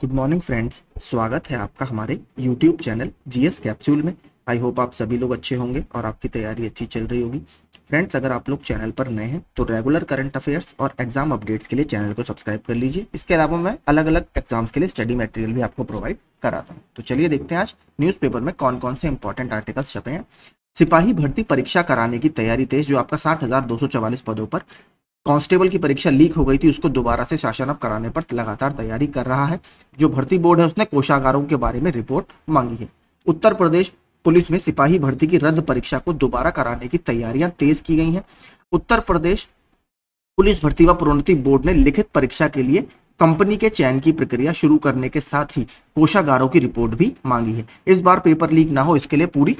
Good morning friends स्वागत है आपका हमारे यूट्यूब चैनल जीएस कैप्सूल में। आई होप आप सभी लोग अच्छे होंगे और आपकी तैयारी अच्छी चल रही होगी। फ्रेंड्स अगर आप लोग चैनल पर नए हैं तो रेगुलर करंट अफेयर्स और एग्ज़ाम अपडेट्स के लिए चैनल को सब्सक्राइब कर लीजिए। इसके अलावा मैं अलग अलग एग्ज़ाम्स के लिए स्टडी मटेरियल भी आपको प्रोवाइड कराता हूँ। तो चलिए देखते हैं आज न्यूज़पेपर में कौन कौन से इंपॉर्टेंट आर्टिकल्स छपे हैं। सिपाही भर्ती परीक्षा कराने की तैयारी तेज, जो आपका साठ पदों पर कांस्टेबल की परीक्षा लीक हो गई थी, उसको दोबारा से शासन अब कराने पर लगातार तैयारी कर रहा है। जो भर्ती बोर्ड है, उसने कोषागारों के बारे में रिपोर्ट मांगी है। उत्तर प्रदेश पुलिस में सिपाही भर्ती की रद्द परीक्षा को दोबारा कराने की तैयारियाँ तेज की गई हैं। उत्तर प्रदेश पुलिस भर्ती व प्रोन्नति बोर्ड ने लिखित परीक्षा के लिए कंपनी के चयन की प्रक्रिया शुरू करने के साथ ही कोषागारों की रिपोर्ट भी मांगी है। इस बार पेपर लीक ना हो, इसके लिए पूरी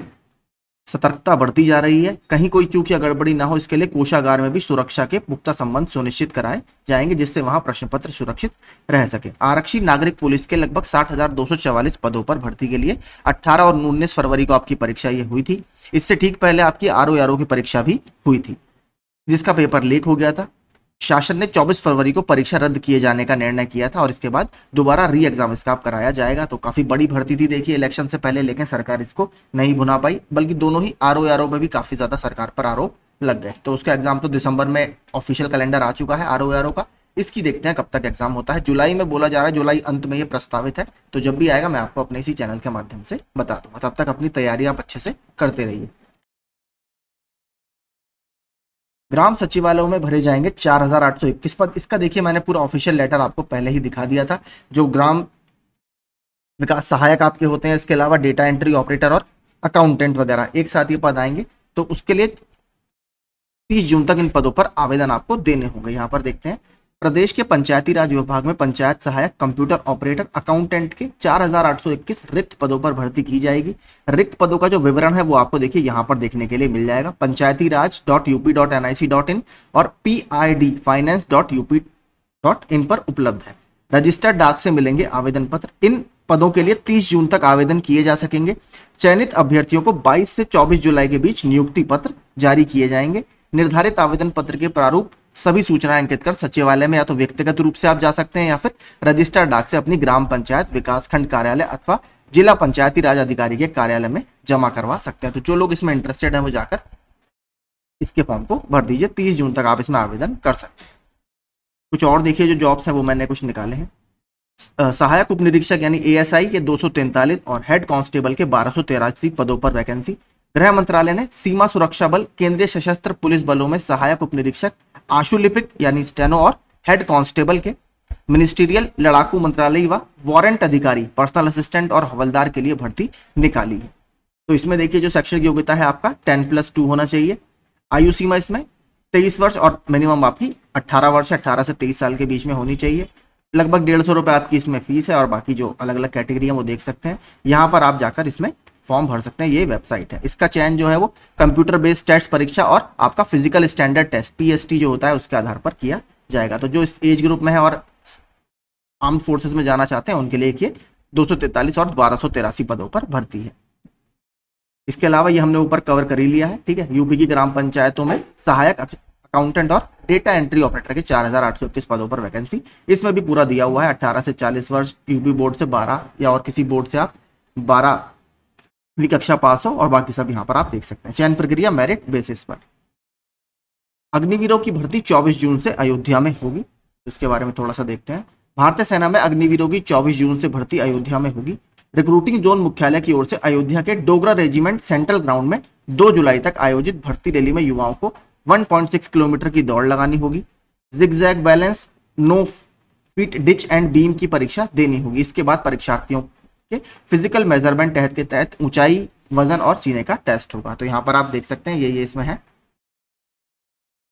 सतर्कता बढ़ती जा रही है। कहीं कोई चूक या गड़बड़ी ना हो, इसके लिए कोषागार में भी सुरक्षा के पुख्ता संबंध सुनिश्चित कराए जाएँगे, जिससे वहाँ प्रश्न पत्र सुरक्षित रह सके। आरक्षी नागरिक पुलिस के लगभग साठ पदों पर भर्ती के लिए 18 और उन्नीस फरवरी को आपकी परीक्षा ये हुई थी। इससे ठीक पहले आपकी आर ओ की परीक्षा भी हुई थी, जिसका पेपर लीक हो गया था। शासन ने 24 फरवरी को परीक्षा रद्द किए जाने का निर्णय किया था और इसके बाद दोबारा री एग्ज़ाम इसका कराया जाएगा। तो काफ़ी बड़ी भर्ती थी, देखिए इलेक्शन से पहले, लेकिन सरकार इसको नहीं भुना पाई, बल्कि दोनों ही आर ओ में भी काफ़ी ज़्यादा सरकार पर आरोप लग गए। तो उसका एग्ज़ाम तो दिसंबर में ऑफिशियल कैलेंडर आ चुका है आर ओ का। इसकी देखते हैं कब तक एग्ज़ाम होता है। जुलाई में बोला जा रहा है, जुलाई अंत में ये प्रस्तावित है। तो जब भी आएगा, मैं आपको अपने इसी चैनल के माध्यम से बता दूँगा। तब तक अपनी तैयारी आप अच्छे से करते रहिए। ग्राम सचिवालयों में भरे जाएँगे चार हज़ार आठ सौ इक्कीस पद। इसका देखिए, मैंने पूरा ऑफिशियल लेटर आपको पहले ही दिखा दिया था। जो ग्राम विकास सहायक आपके होते हैं, इसके अलावा डेटा एंट्री ऑपरेटर और अकाउंटेंट वगैरह एक साथ ये पद आएँगे। तो उसके लिए तीस जून तक इन पदों पर आवेदन आपको देने होंगे। यहाँ पर देखते हैं प्रदेश के पंचायती राज विभाग में पंचायत सहायक, कंप्यूटर ऑपरेटर अकाउंटेंट के 4821 रिक्त पदों पर भर्ती की जाएगी। रिक्त पदों का जो विवरण है वो आपको देखिए यहाँ पर देखने के लिए मिल जाएगा। Panchayati raj dot UP dot N dot in और P I D finance dot UP dot in पर उपलब्ध है। रजिस्टर्ड डाक से मिलेंगे आवेदन पत्र। इन पदों के लिए 30 जून तक आवेदन किए जा सकेंगे। चयनित अभ्यर्थियों को 22 से 24 जुलाई के बीच नियुक्ति पत्र जारी किए जाएँगे। निर्धारित आवेदन पत्र के प्रारूप सभी सूचनाएँ अंकित कर सचिवालय में या तो व्यक्तिगत रूप से आप जा सकते हैं या फिर रजिस्टर्ड डाक से अपनी ग्राम पंचायत विकास खंड कार्यालय अथवा जिला पंचायती राज अधिकारी के कार्यालय में जमा करवा सकते हैं। तो जो लोग इसमें इंटरेस्टेड है, वो जाकर इसके फॉर्म को भर दीजिए। तीस जून तक आप इसमें आवेदन कर सकते हैं। कुछ और देखिए, जो जॉब्स हैं, वो मैंने कुछ निकाले हैं। सहायक उप निरीक्षक यानी एएसआई के 243 और हेड कांस्टेबल के बारह पदों पर वैकेंसी गृह मंत्रालय ने सीमा सुरक्षा बल, केंद्रीय सशस्त्र पुलिस बलों में सहायक उप निरीक्षक आशुलिपिक यानी स्टेनो और हेड कांस्टेबल के मिनिस्टीरियल, लड़ाकू मंत्रालय व वारंट अधिकारी, पर्सनल असिस्टेंट और हवलदार के लिए भर्ती निकाली है। तो इसमें देखिए जो शैक्षणिक योग्यता है आपका, टेन प्लस टू होना चाहिए। आयु सीमा इसमें तेईस वर्ष और मिनिमम आपकी अट्ठारह वर्ष, अट्ठारह से तेईस साल के बीच में होनी चाहिए। लगभग डेढ़ सौ रुपए आपकी इसमें फ़ीस है और बाकी जो अलग अलग कैटेगरी है वो देख सकते हैं। यहाँ पर आप जाकर इसमें फॉर्म भर सकते हैं, ये वेबसाइट है। इसका चयन जो है वो कंप्यूटर बेस्ड टेस्ट परीक्षा और आपका फ़िज़िकल स्टैंडर्ड टेस्ट पीएसटी जो होता है, उसके आधार पर किया जाएगा। तो जो इस एज ग्रुप में है और आर्म फोर्सेज में जाना चाहते हैं, उनके लिए ये दो और बारह पदों पर भर्ती है। इसके अलावा ये हमने ऊपर कवर कर ही लिया है, ठीक है? यूपी की ग्राम पंचायतों में सहायक अकाउंटेंट और डेटा एंट्री ऑपरेटर के चार हज़ार आठ सौ इक्कीस पदों पर वैकेंसी। इसमें भी पूरा दिया हुआ है अट्ठारह से चालीस वर्ष, यूपी बोर्ड से बारह या और किसी बोर्ड से आप बारह कक्षा पास हो और बाकी सब यहाँ पर आप देख सकते हैं। चयन प्रक्रिया मेरिट बेसिस पर। अग्निवीरों की भर्ती 24 जून से अयोध्या में होगी। इसके बारे में थोड़ा सा देखते हैं। भारतीय सेना में अग्निवीरों की 24 जून से भर्ती अयोध्या में होगी। रिक्रूटिंग जोन मुख्यालय की ओर से अयोध्या के डोगरा रेजिमेंट सेंट्रल ग्राउंड में 2 जुलाई तक आयोजित भर्ती रैली में युवाओं को 1.6 किलोमीटर की दौड़ लगानी होगी। Zigzag balance no fit ditch and beam की परीक्षा देनी होगी। इसके बाद परीक्षार्थियों फ़िज़िकल मेज़रमेंट टेस्ट के तहत ऊंचाई, वज़न और सीने का टेस्ट होगा। तो यहाँ पर आप देख सकते हैं, ये ये इसमें है।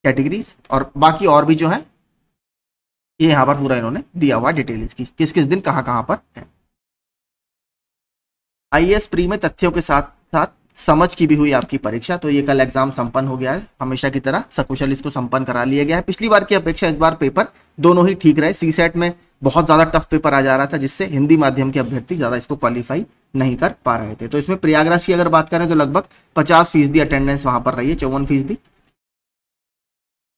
कैटेगरीज और बाकी और भी जो है, ये यहाँ पर पूरा इन्होंने दिया हुआ डिटेल इसकी किस किस दिन कहाँ कहाँ पर है। आई प्री में तथ्यों के साथ साथ समझ की भी हुई आपकी परीक्षा तो ये कल एग्ज़ाम संपन्न हो गया है। हमेशा की तरह सकुशल इसको संपन्न करा लिया गया है। पिछली बार की अपेक्षा इस बार पेपर दोनों ही ठीक रहे। सी सेट में बहुत ज़्यादा टफ पेपर आ जा रहा था, जिससे हिंदी माध्यम के अभ्यर्थी ज़्यादा इसको क्वालिफाई नहीं कर पा रहे थे। तो इसमें प्रयागराज की अगर बात करें तो लगभग पचास फ़ीसदी अटेंडेंस वहाँ पर रही है, चौवन फ़ीसदी।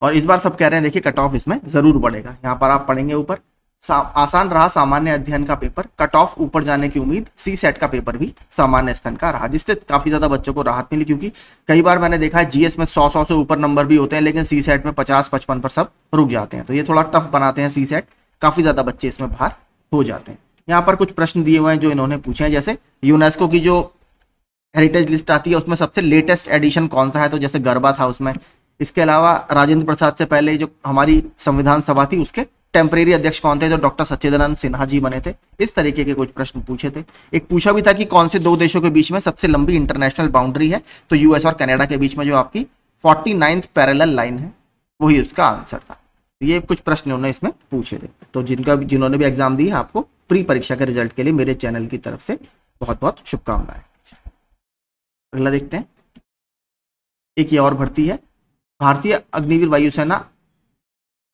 और इस बार सब कह रहे हैं, देखिए कट ऑफ़ इसमें ज़रूर बढ़ेगा। यहाँ पर आप पढ़ेंगे ऊपर आसान रहा सामान्य अध्ययन का पेपर कट ऑफ़ ऊपर जाने की उम्मीद सी सेट का पेपर भी सामान्य स्तन का रहा, जिससे काफ़ी ज़्यादा बच्चों को राहत मिली, क्योंकि कई बार मैंने देखा है जीएस में सौ सौ से ऊपर नंबर भी होते हैं, लेकिन सी सेट में पचास पचपन पर सब रुक जाते हैं। तो ये थोड़ा टफ बनाते हैं सी सेट काफ़ी ज़्यादा बच्चे इसमें बाहर हो जाते हैं। यहाँ पर कुछ प्रश्न दिए हुए हैं जो इन्होंने पूछे हैं, जैसे यूनेस्को की जो हेरिटेज लिस्ट आती है, उसमें सबसे लेटेस्ट एडिशन कौन सा है? तो जैसे गरबा था उसमें। इसके अलावा राजेंद्र प्रसाद से पहले जो हमारी संविधान सभा थी, उसके टेम्परेरी अध्यक्ष कौन थे? जो डॉक्टर सच्चिदानंद सिन्हा जी बने थे। इस तरीके के कुछ प्रश्न पूछे थे। एक पूछा भी था कि कौन से दो देशों के बीच में सबसे लंबी इंटरनेशनल बाउंड्री है? तो यूएस और कनाडा के बीच में जो आपकी फोर्टी नाइन्थ लाइन है, वही उसका आंसर था। ये कुछ प्रश्न उन्होंने इसमें पूछे थे। तो जिनका जिन्होंने भी एग्ज़ाम दी आपको प्री परीक्षा के रिज़ल्ट के लिए मेरे चैनल की तरफ़ से बहुत बहुत शुभकामनाएँ। अगला देखते हैं। एक ये और भर्ती है। भारतीय अग्निवीर वायुसेना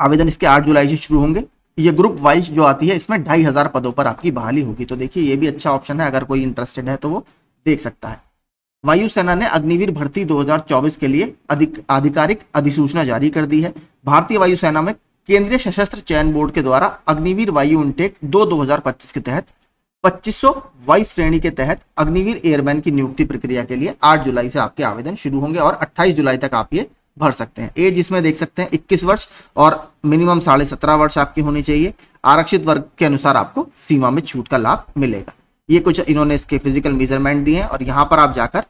आवेदन इसके 8 जुलाई से शुरू होंगे। ये ग्रुप वाइज जो आती है, इसमें ढाई हज़ार पदों पर आपकी बहाली होगी। तो देखिए, ये भी अच्छा ऑप्शन है, अगर कोई इंटरेस्टेड है तो वो देख सकता है। वायुसेना ने अग्निवीर भर्ती 2024 के लिए अधिक आधिकारिक अधिसूचना जारी कर दी है। भारतीय वायुसेना में केंद्रीय सशस्त्र चयन बोर्ड के द्वारा अग्निवीर वायु इंटेक दो 2025 के तहत 2500 वाइस श्रेणी के तहत अग्निवीर एयरमैन की नियुक्ति प्रक्रिया के लिए 8 जुलाई से आपके आवेदन शुरू होंगे और 28 जुलाई तक आप ये भर सकते हैं। एज इसमें देख सकते हैं 21 वर्ष और मिनिमम साढ़े सत्रह वर्ष आपकी होनी चाहिए। आरक्षित वर्ग के अनुसार आपको सीमा में छूट का लाभ मिलेगा। ये कुछ इन्होंने इसके फ़िज़िकल मेज़रमेंट दिए हैं और यहाँ पर आप जाकर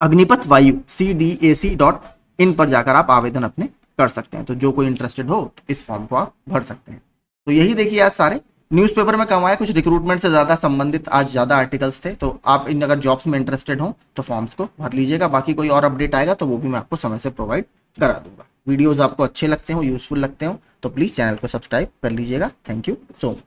अग्निपथ वायु C D A C dot in पर जाकर आप आवेदन अपने कर सकते हैं। तो जो कोई इंटरेस्टेड हो, इस फॉर्म को आप भर सकते हैं। तो यही देखिए आज सारे। न्यूज़पेपर में कमाए, कुछ रिक्रूटमेंट से ज़्यादा संबंधित आज ज़्यादा आर्टिकल्स थे। तो आप इन अगर जॉब्स में इंटरेस्टेड हो तो फॉर्म्स को भर लीजिएगा। बाकी कोई और अपडेट आएगा तो वो भी मैं आपको समय से प्रोवाइड करा दूँगा। वीडियोज़ आपको अच्छे लगते हो यूजफुल लगते हो तो प्लीज़ चैनल को सब्सक्राइब कर लीजिएगा। Thank you so much